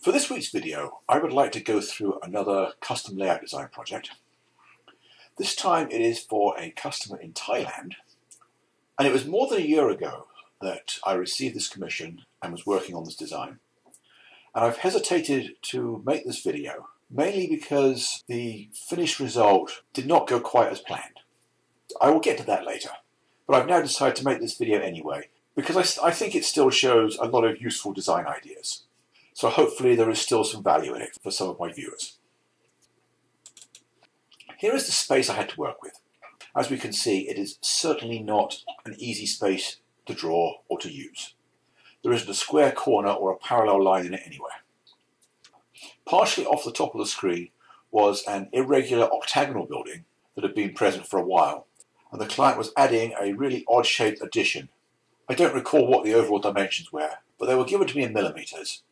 For this week's video, I would like to go through another custom layout design project. This time it is for a customer in Thailand, and it was more than a year ago that I received this commission and was working on this design. And I've hesitated to make this video, mainly because the finished result did not go quite as planned. I will get to that later, but I've now decided to make this video anyway, because I, I think it still shows a lot of useful design ideas. So hopefully there is still some value in it for some of my viewers. Here is the space I had to work with. As we can see, it is certainly not an easy space to draw or to use. There isn't a square corner or a parallel line in it anywhere. Partially off the top of the screen was an irregular octagonal building that had been present for a while, and the client was adding a really odd-shaped addition. I don't recall what the overall dimensions were, but they were given to me in millimetres.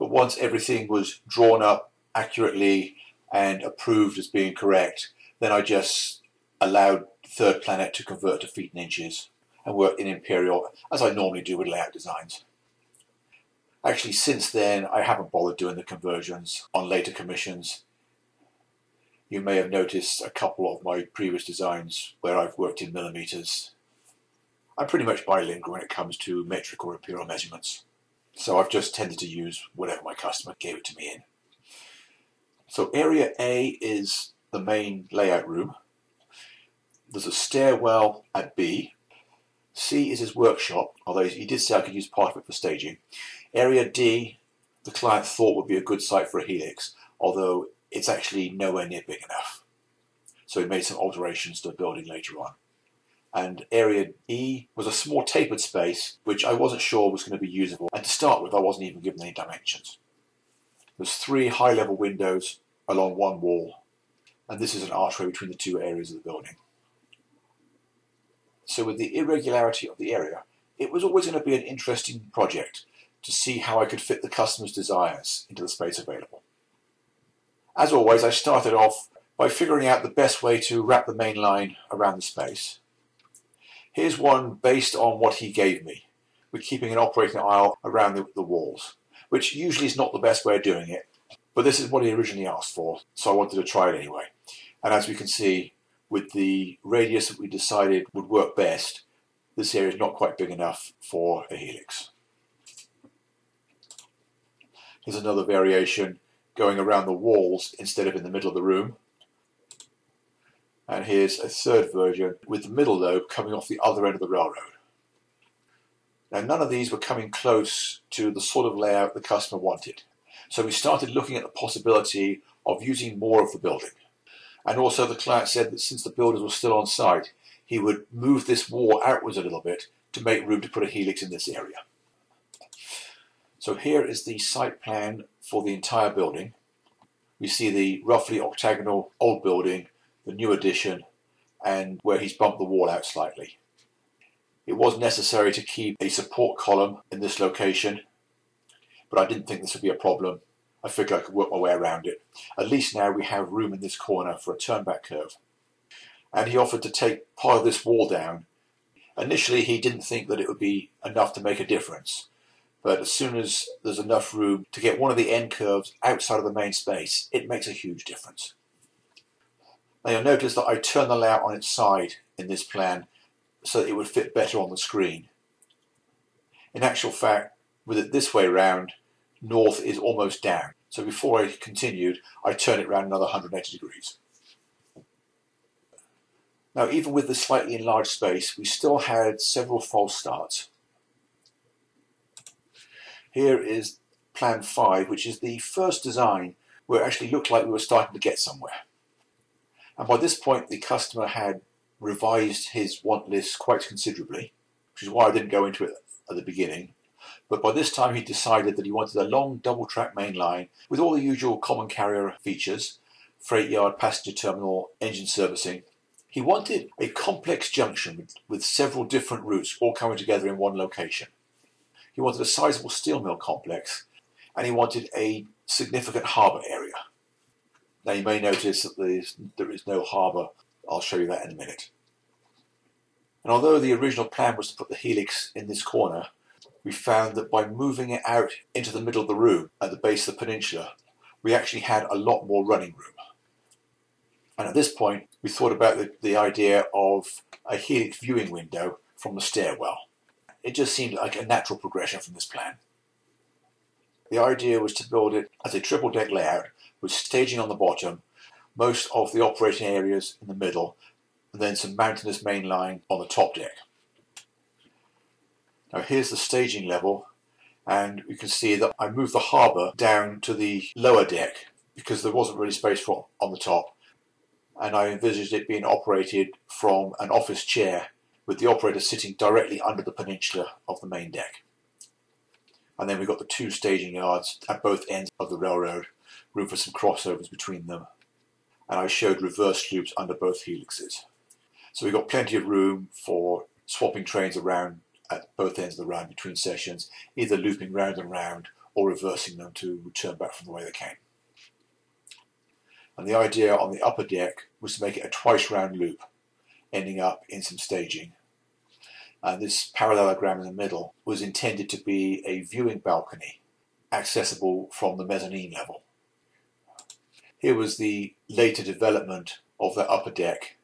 But once everything was drawn up accurately and approved as being correct, then I just allowed 3rd PlanIt to convert to feet and inches and work in Imperial as I normally do with layout designs. Actually, since then, I haven't bothered doing the conversions on later commissions. You may have noticed a couple of my previous designs where I've worked in millimeters. I'm pretty much bilingual when it comes to metric or imperial measurements. So I've just tended to use whatever my customer gave it to me in. So area A is the main layout room. There's a stairwell at B. C is his workshop, although he did say I could use part of it for staging. Area D, the client thought would be a good site for a helix, although it's actually nowhere near big enough. So he made some alterations to the building later on. And area E was a small tapered space, which I wasn't sure was going to be usable. And to start with, I wasn't even given any dimensions. There's three high-level windows along one wall, and this is an archway between the two areas of the building. So with the irregularity of the area, it was always going to be an interesting project to see how I could fit the customer's desires into the space available. As always, I started off by figuring out the best way to wrap the main line around the space. Here's one based on what he gave me, We're keeping an operating aisle around the, the walls which usually is not the best way of doing it. But this is what he originally asked for, so I wanted to try it anyway. And as we can see, with the radius that we decided would work best, this area is not quite big enough for a helix. Here's another variation going around the walls instead of in the middle of the room. And here's a third version with the middle lobe coming off the other end of the railroad. Now none of these were coming close to the sort of layout the customer wanted. So we started looking at the possibility of using more of the building. And also the client said that since the builders were still on site, he would move this wall outwards a little bit to make room to put a helix in this area. So here is the site plan for the entire building. We see the roughly octagonal old building, the new addition, and where he's bumped the wall out slightly. It was necessary to keep a support column in this location, but I didn't think this would be a problem. I figured I could work my way around it. At least now we have room in this corner for a turnback curve. And he offered to take part of this wall down. Initially he didn't think that it would be enough to make a difference, but as soon as there's enough room to get one of the end curves outside of the main space, it makes a huge difference. Now you'll notice that I turn the layout on its side in this plan so that it would fit better on the screen. In actual fact, with it this way round, north is almost down. So before I continued, I turn it around another 180 degrees. Now, even with the slightly enlarged space, we still had several false starts. Here is Plan 5, which is the first design where it actually looked like we were starting to get somewhere. And by this point, the customer had revised his want list quite considerably, which is why I didn't go into it at the beginning. But by this time he decided that he wanted a long double track main line with all the usual common carrier features, freight yard, passenger terminal, engine servicing. He wanted a complex junction with, several different routes all coming together in one location. He wanted a sizable steel mill complex and he wanted a significant harbour area. Now you may notice that there is no harbour I'll show you that in a minute. And although the original plan was to put the helix in this corner, we found that by moving it out into the middle of the room at the base of the peninsula, we actually had a lot more running room. And at this point, we thought about the, the idea of a helix viewing window from the stairwell. It just seemed like a natural progression from this plan. The idea was to build it as a triple deck layout with staging on the bottom, most of the operating areas in the middle, and then some mountainous main line on the top deck. Now here's the staging level and you can see that I moved the harbour down to the lower deck because there wasn't really space for on the top and I envisaged it being operated from an office chair with the operator sitting directly under the peninsula of the main deck. And then we've got the two staging yards at both ends of the railroad, room for some crossovers between them. And I showed reverse loops under both helixes. So we've got plenty of room for swapping trains around at both ends of the run between sessions, either looping round and round or reversing them to return back from the way they came. And the idea on the upper deck was to make it a twice round loop, ending up in some staging. And this parallelogram in the middle was intended to be a viewing balcony accessible from the mezzanine level. Here was the later development of the upper deck.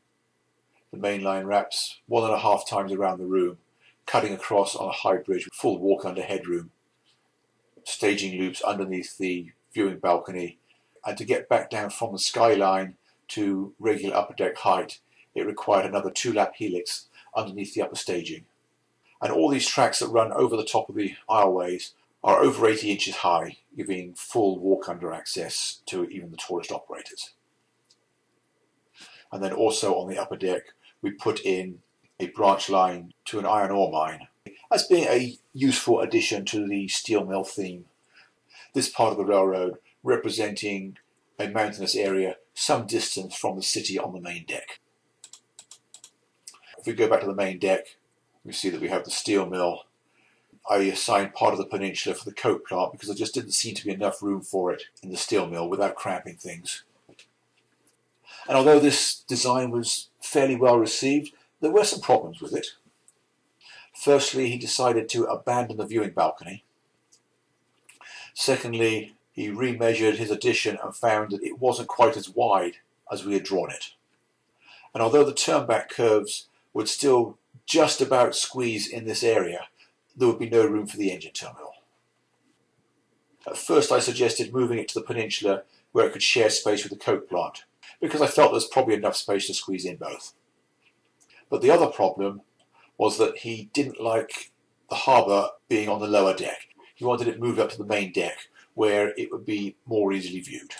The main line wraps one and a half times around the room cutting across on a high bridge with full walk under headroom, staging loops underneath the viewing balcony, and to get back down from the skyline to regular upper deck height, it required another two lap helix underneath the upper staging. And all these tracks that run over the top of the aisleways are over 80 inches high, giving full walk under access to even the tallest operators. And then also on the upper deck, we put in a branch line to an iron ore mine as being a useful addition to the steel mill theme. This part of the railroad representing a mountainous area some distance from the city on the main deck. If we go back to the main deck, we see that we have the steel mill. I assigned part of the peninsula for the coke plant because there just didn't seem to be enough room for it in the steel mill without cramping things. And although this design was fairly well received, there were some problems with it. Firstly, he decided to abandon the viewing balcony. Secondly, he remeasured his addition and found that it wasn't quite as wide as we had drawn it. And although the turnback curves would still just about squeeze in this area, there would be no room for the engine terminal. At first I suggested moving it to the peninsula where it could share space with the coke plant, because I felt there's probably enough space to squeeze in both. But the other problem was that he didn't like the harbour being on the lower deck. He wanted it moved up to the main deck where it would be more easily viewed.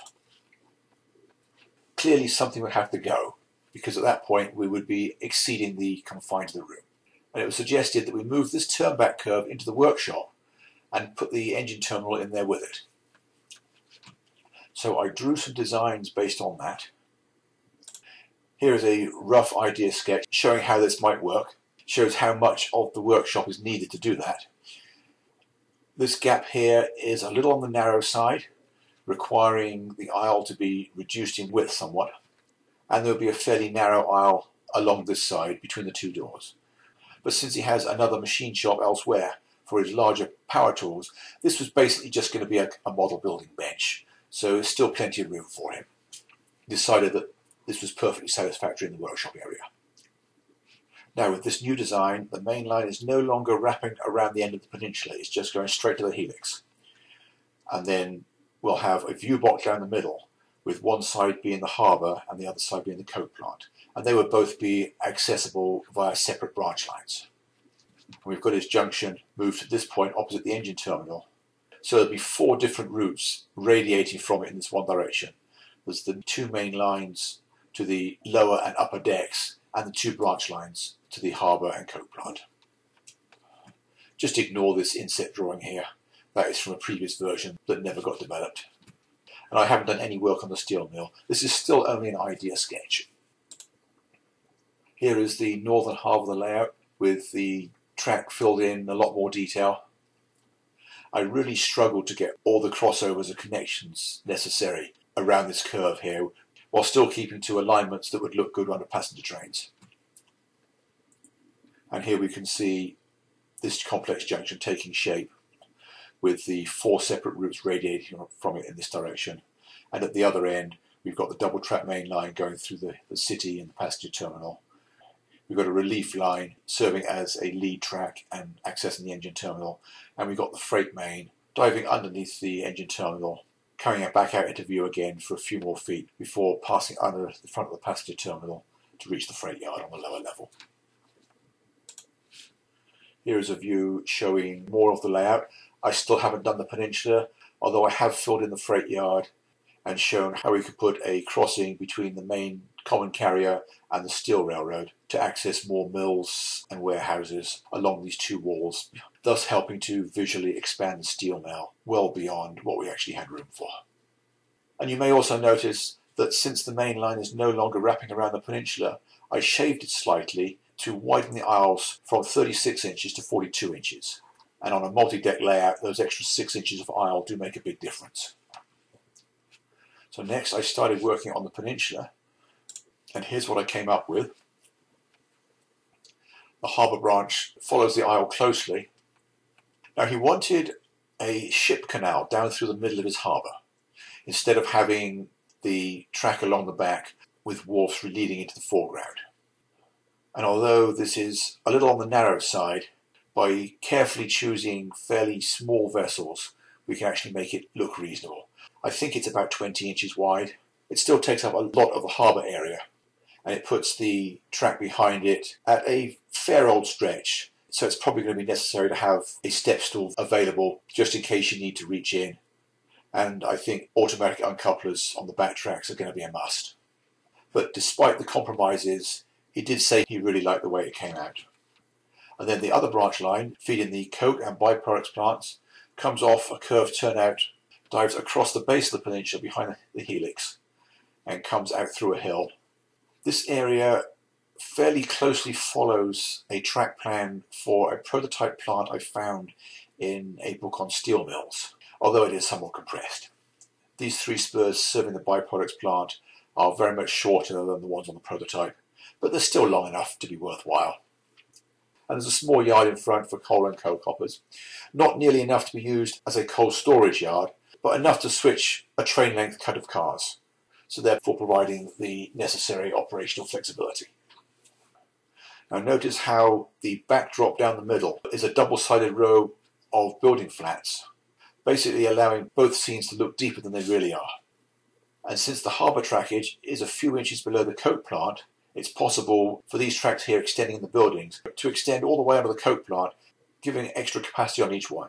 Clearly something would have to go because at that point we would be exceeding the confines of the room. And it was suggested that we move this turnback curve into the workshop and put the engine terminal in there with it. So I drew some designs based on that here is a rough idea sketch showing how this might work. Shows how much of the workshop is needed to do that. This gap here is a little on the narrow side, requiring the aisle to be reduced in width somewhat. And there will be a fairly narrow aisle along this side between the two doors. But since he has another machine shop elsewhere for his larger power tools, this was basically just going to be a, a model building bench. So there's still plenty of room for him. He Decided that this was perfectly satisfactory in the workshop area. Now with this new design, the main line is no longer wrapping around the end of the peninsula, it's just going straight to the helix. And then we'll have a view box down the middle, with one side being the harbour and the other side being the coke plant. And they would both be accessible via separate branch lines. And we've got his junction moved to this point opposite the engine terminal. So there'll be four different routes radiating from it in this one direction. There's the two main lines to the lower and upper decks and the two branch lines to the harbour and coke plant. Just ignore this inset drawing here. That is from a previous version that never got developed. And I haven't done any work on the steel mill. This is still only an idea sketch. Here is the northern half of the layout with the track filled in a lot more detail. I really struggled to get all the crossovers and connections necessary around this curve here while still keeping to alignments that would look good under passenger trains. And here we can see this complex junction taking shape with the four separate routes radiating from it in this direction. And at the other end, we've got the double track main line going through the, the city and the passenger terminal. We've got a relief line serving as a lead track and accessing the engine terminal. And we've got the freight main diving underneath the engine terminal, coming back out into view again for a few more feet before passing under the front of the passenger terminal to reach the freight yard on the lower level. Here is a view showing more of the layout. I still haven't done the peninsula, although I have filled in the freight yard and shown how we could put a crossing between the main common carrier and the steel railroad to access more mills and warehouses along these two walls, thus helping to visually expand the steel mill well beyond what we actually had room for. And you may also notice that since the main line is no longer wrapping around the peninsula, I shaved it slightly to widen the aisles from 36 inches to 42 inches. And on a multi-deck layout, those extra 6 inches of aisle do make a big difference. So next I started working on the peninsula, and here's what I came up with. The harbour branch follows the aisle closely. Now he wanted a ship canal down through the middle of his harbour, instead of having the track along the back with wharfs leading into the foreground. And although this is a little on the narrow side, by carefully choosing fairly small vessels, we can actually make it look reasonable. I think it's about 20 inches wide. It still takes up a lot of the harbour area, and it puts the track behind it at a fair old stretch. So it's probably going to be necessary to have a step stool available just in case you need to reach in. And I think automatic uncouplers on the back tracks are going to be a must. But despite the compromises, he did say he really liked the way it came out. And then the other branch line, feeding the coke and byproducts plants, comes off a curved turnout, dives across the base of the peninsula behind the helix, and comes out through a hill. This area fairly closely follows a track plan for a prototype plant I found in a book on steel mills, although it is somewhat compressed. These three spurs serving the byproducts plant are very much shorter than the ones on the prototype, but they're still long enough to be worthwhile and there's a small yard in front for coal and coke hoppers. Not nearly enough to be used as a coal storage yard, but enough to switch a train length cut of cars, so therefore providing the necessary operational flexibility. Now notice how the backdrop down the middle is a double-sided row of building flats, basically allowing both scenes to look deeper than they really are. And since the harbour trackage is a few inches below the coke plant, it's possible for these tracks here extending in the buildings to extend all the way under the coke plant, giving extra capacity on each one.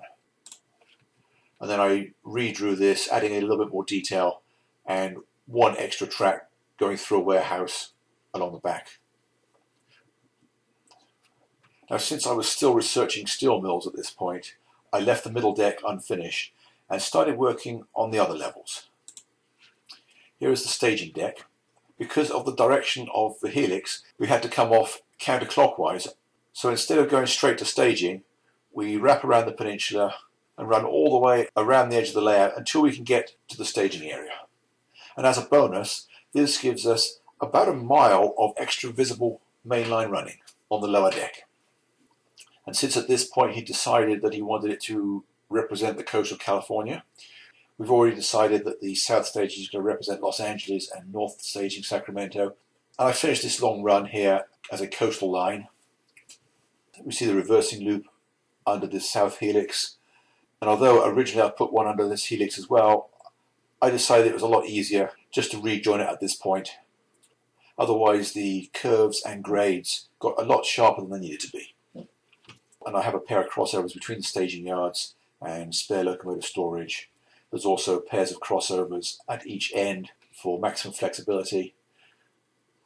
And then I redrew this, adding a little bit more detail and one extra track going through a warehouse along the back. Now, since I was still researching steel mills at this point, I left the middle deck unfinished and started working on the other levels. Here is the staging deck because of the direction of the helix, we had to come off counterclockwise. So instead of going straight to staging, we wrap around the peninsula and run all the way around the edge of the layout until we can get to the staging area. And as a bonus, this gives us about a mile of extra visible mainline running on the lower deck. And since at this point he decided that he wanted it to represent the coast of California, We've already decided that the south staging is going to represent Los Angeles and north staging Sacramento. And I finished this long run here as a coastal line. We see the reversing loop under this south helix. And although originally I put one under this helix as well, I decided it was a lot easier just to rejoin it at this point. Otherwise the curves and grades got a lot sharper than they needed to be. And I have a pair of crossovers between the staging yards and spare locomotive storage there's also pairs of crossovers at each end for maximum flexibility,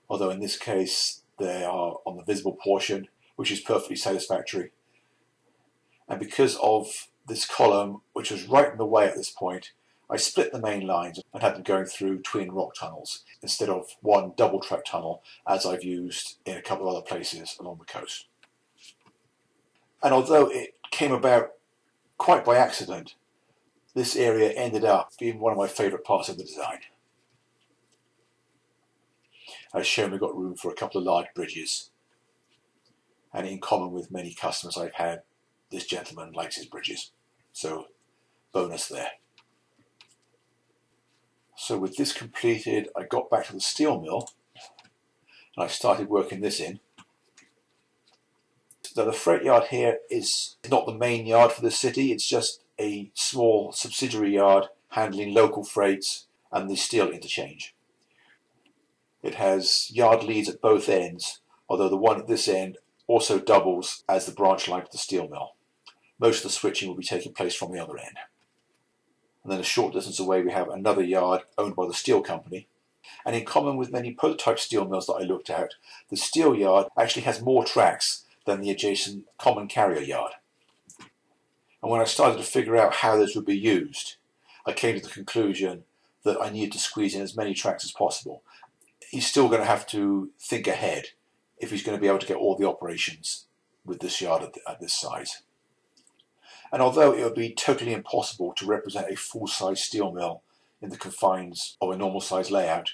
although in this case they are on the visible portion, which is perfectly satisfactory. And because of this column, which was right in the way at this point, I split the main lines and had them going through twin rock tunnels instead of one double track tunnel as I've used in a couple of other places along the coast. And although it came about quite by accident, this area ended up being one of my favourite parts of the design. As shown, we've got room for a couple of large bridges. And in common with many customers I've had, this gentleman likes his bridges. So bonus there. So with this completed, I got back to the steel mill and I started working this in. Now the freight yard here is not the main yard for the city, it's just a small subsidiary yard handling local freights and the steel interchange. It has yard leads at both ends, although the one at this end also doubles as the branch line to the steel mill. Most of the switching will be taking place from the other end. And then a short distance away we have another yard owned by the steel company. And in common with many prototype steel mills that I looked at, the steel yard actually has more tracks than the adjacent common carrier yard. And when I started to figure out how those would be used, I came to the conclusion that I needed to squeeze in as many tracks as possible. He's still going to have to think ahead if he's going to be able to get all the operations with this yard at, this size. And although it would be totally impossible to represent a full-size steel mill in the confines of a normal size layout,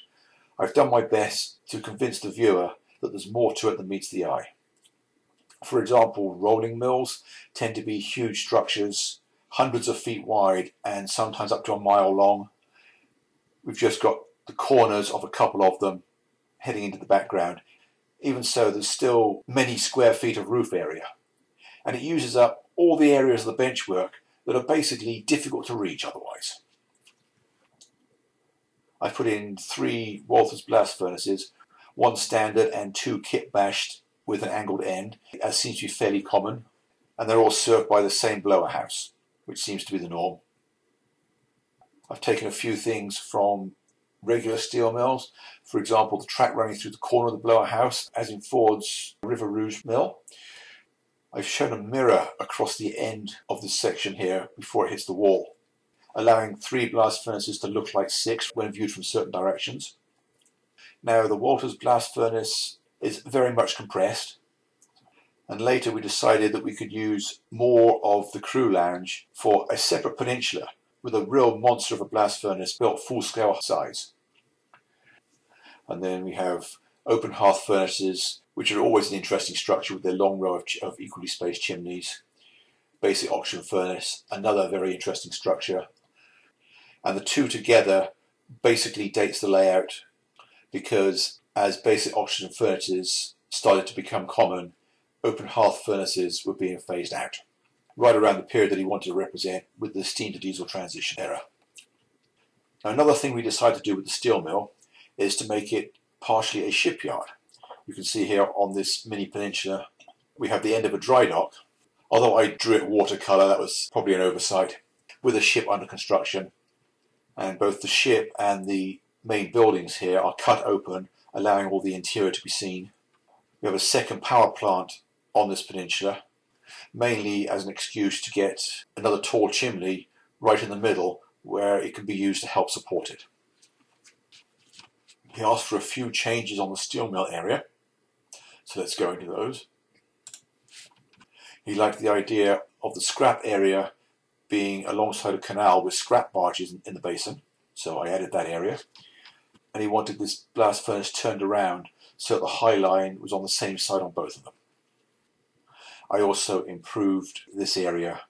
I've done my best to convince the viewer that there's more to it than meets the eye. For example, rolling mills tend to be huge structures, hundreds of feet wide and sometimes up to a mile long. We've just got the corners of a couple of them heading into the background. Even so, there's still many square feet of roof area. And it uses up all the areas of the benchwork that are basically difficult to reach otherwise. I've put in three Walthers blast furnaces, one standard and two kit bashed with an angled end, uh, as seems to be fairly common, and they're all served by the same blower house, which seems to be the norm. I've taken a few things from regular steel mills, for example the track running through the corner of the blower house, as in Ford's River Rouge mill, I've shown a mirror across the end of this section here before it hits the wall, allowing three blast furnaces to look like six when viewed from certain directions. Now the Walthers blast furnace is very much compressed and later we decided that we could use more of the crew lounge for a separate peninsula with a real monster of a blast furnace built full scale size. And then we have open hearth furnaces which are always an interesting structure with their long row of, of equally spaced chimneys. Basic oxygen furnace, another very interesting structure. And the two together basically dates the layout because as basic oxygen furnaces started to become common, open hearth furnaces were being phased out, right around the period that he wanted to represent with the steam to diesel transition era. Now, another thing we decided to do with the steel mill is to make it partially a shipyard. You can see here on this mini peninsula we have the end of a dry dock. Although I drew it watercolour, that was probably an oversight, with a ship under construction. And both the ship and the main buildings here are cut open, allowing all the interior to be seen. We have a second power plant on this peninsula, mainly as an excuse to get another tall chimney right in the middle where it can be used to help support it. He asked for a few changes on the steel mill area. So let's go into those. He liked the idea of the scrap area being alongside a canal with scrap barges in, the basin. So I added that area. And he wanted this blast furnace turned around so that the high line was on the same side on both of them. I also improved this area,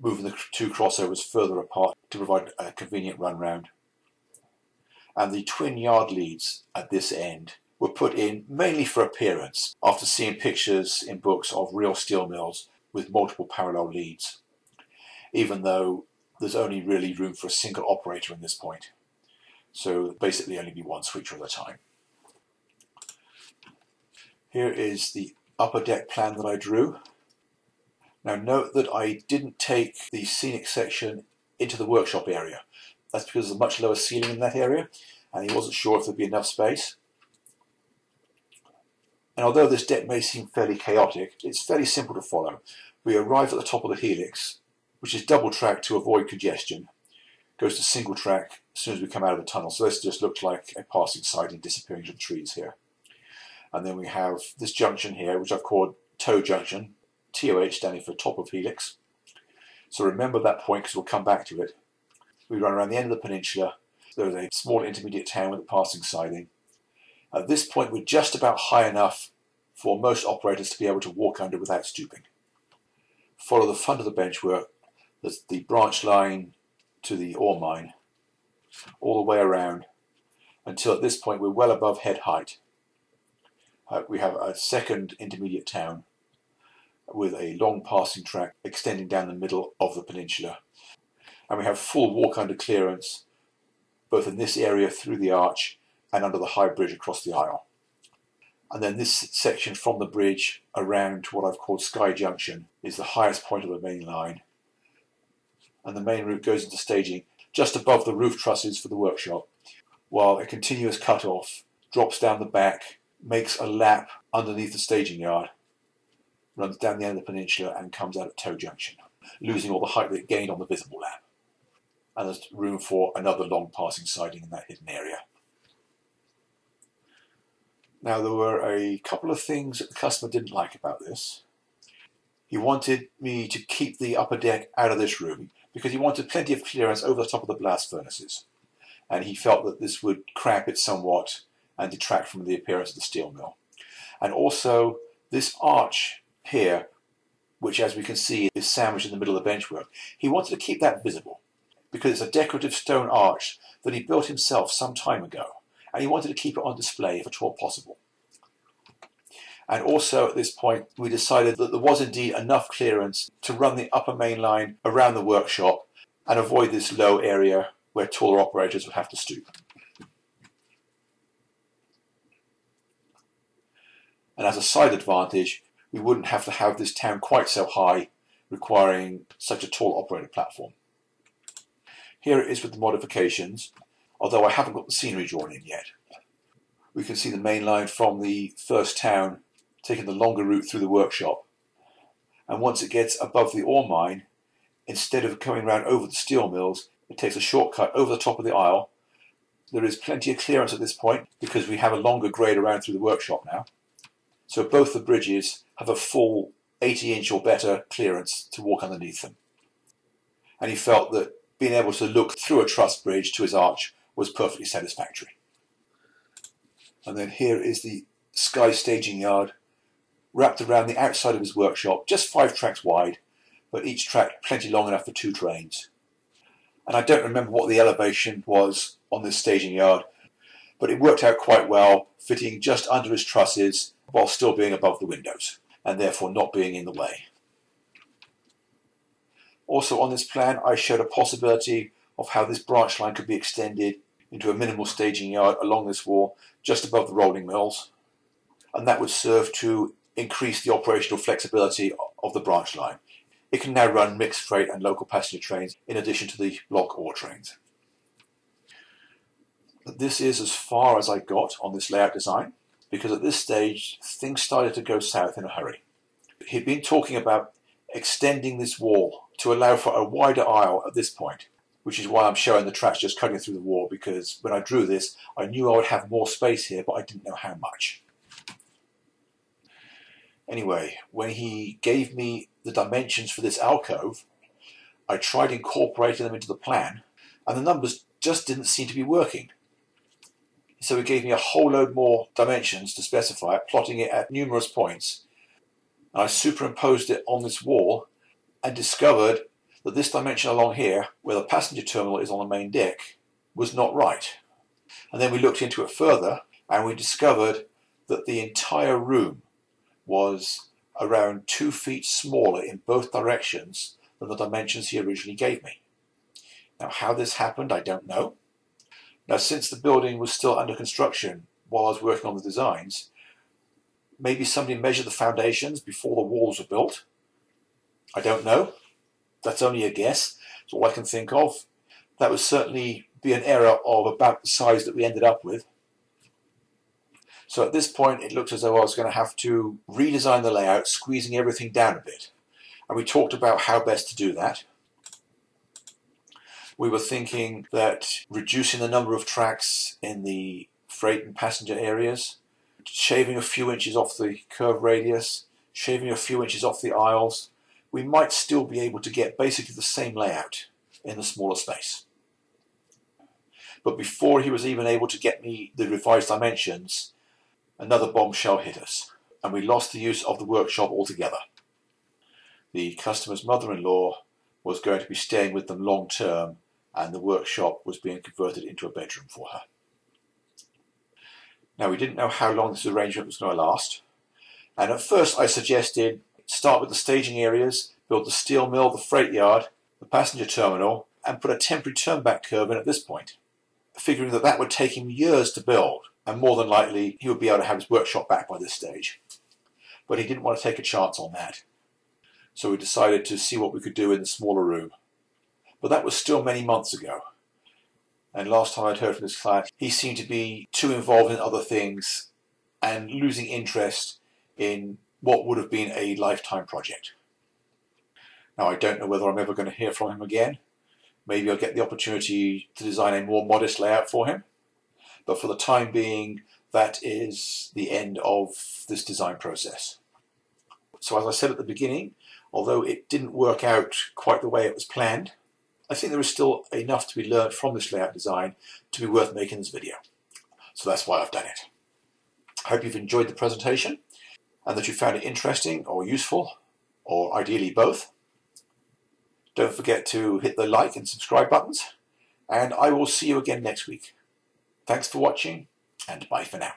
moving the two crossovers further apart to provide a convenient run round. And the twin yard leads at this end were put in mainly for appearance after seeing pictures in books of real steel mills with multiple parallel leads, even though there's only really room for a single operator in this point. So basically only be one switch at a time. Here is the upper deck plan that I drew. Now note that I didn't take the scenic section into the workshop area. That's because there's a much lower ceiling in that area and he wasn't sure if there'd be enough space. And although this deck may seem fairly chaotic, it's fairly simple to follow. We arrive at the top of the helix, which is double track to avoid congestion, goes to single track as soon as we come out of the tunnel. So this just looks like a passing siding disappearing into trees here. And then we have this junction here, which I've called toe junction, TOH standing for top of helix. So remember that point because we'll come back to it. We run around the end of the peninsula. There's a small intermediate town with a passing siding. At this point, we're just about high enough for most operators to be able to walk under without stooping. follow the front of the benchwork, there's the branch line to the ore mine, all the way around until at this point we're well above head height. Uh, we have a second intermediate town with a long passing track extending down the middle of the peninsula. And we have full walk under clearance both in this area through the arch and under the high bridge across the aisle. And then this section from the bridge around to what I've called Sky Junction is the highest point of the main line. And the main route goes into staging just above the roof trusses for the workshop, while a continuous cut-off drops down the back, makes a lap underneath the staging yard, runs down the end of the peninsula and comes out at Toe Junction, losing all the height that it gained on the visible lap. And there's room for another long passing siding in that hidden area. Now, there were a couple of things that the customer didn't like about this. He wanted me to keep the upper deck out of this room because he wanted plenty of clearance over the top of the blast furnaces. And he felt that this would cramp it somewhat and detract from the appearance of the steel mill. And also, this arch here, which as we can see is sandwiched in the middle of the benchwork, he wanted to keep that visible because it's a decorative stone arch that he built himself some time ago and he wanted to keep it on display if at all possible. And also at this point, we decided that there was indeed enough clearance to run the upper main line around the workshop and avoid this low area where taller operators would have to stoop. And as a side advantage, we wouldn't have to have this town quite so high, requiring such a tall operator platform. Here it is with the modifications although I haven't got the scenery drawn in yet. We can see the main line from the first town taking the longer route through the workshop. And once it gets above the ore mine, instead of coming round over the steel mills, it takes a shortcut over the top of the aisle. There is plenty of clearance at this point because we have a longer grade around through the workshop now. So both the bridges have a full 80 inch or better clearance to walk underneath them. And he felt that being able to look through a truss bridge to his arch was perfectly satisfactory. And then here is the Sky staging yard wrapped around the outside of his workshop, just five tracks wide, but each track plenty long enough for two trains. And I don't remember what the elevation was on this staging yard, but it worked out quite well, fitting just under his trusses while still being above the windows, and therefore not being in the way. Also on this plan, I showed a possibility of how this branch line could be extended into a minimal staging yard along this wall just above the rolling mills and that would serve to increase the operational flexibility of the branch line. It can now run mixed freight and local passenger trains in addition to the block ore trains. This is as far as I got on this layout design because at this stage things started to go south in a hurry. He'd been talking about extending this wall to allow for a wider aisle at this point which is why I'm showing the tracks just cutting through the wall because when I drew this I knew I would have more space here but I didn't know how much. Anyway, when he gave me the dimensions for this alcove I tried incorporating them into the plan and the numbers just didn't seem to be working. So he gave me a whole load more dimensions to specify plotting it at numerous points. And I superimposed it on this wall and discovered that this dimension along here, where the passenger terminal is on the main deck, was not right. And then we looked into it further and we discovered that the entire room was around two feet smaller in both directions than the dimensions he originally gave me. Now how this happened I don't know. Now since the building was still under construction while I was working on the designs, maybe somebody measured the foundations before the walls were built. I don't know that's only a guess. It's all I can think of. That would certainly be an error of about the size that we ended up with. So at this point, it looked as though I was going to have to redesign the layout, squeezing everything down a bit. And we talked about how best to do that. We were thinking that reducing the number of tracks in the freight and passenger areas, shaving a few inches off the curve radius, shaving a few inches off the aisles, we might still be able to get basically the same layout in the smaller space. But before he was even able to get me the revised dimensions, another bombshell hit us, and we lost the use of the workshop altogether. the customer's mother-in-law was going to be staying with them long term and the workshop was being converted into a bedroom for her. Now we didn't know how long this arrangement was going to last and at first I suggested start with the staging areas, build the steel mill, the freight yard, the passenger terminal and put a temporary turnback curve in at this point, figuring that that would take him years to build and more than likely he would be able to have his workshop back by this stage. But he didn't want to take a chance on that. So we decided to see what we could do in the smaller room. But that was still many months ago. And last time I'd heard from this client, he seemed to be too involved in other things and losing interest in what would have been a lifetime project. Now I don't know whether I'm ever going to hear from him again. Maybe I'll get the opportunity to design a more modest layout for him. But for the time being, that is the end of this design process. So as I said at the beginning, although it didn't work out quite the way it was planned, I think there is still enough to be learned from this layout design to be worth making this video. So that's why I've done it. I hope you've enjoyed the presentation and that you found it interesting or useful, or ideally both. Don't forget to hit the like and subscribe buttons, and I will see you again next week. Thanks for watching, and bye for now.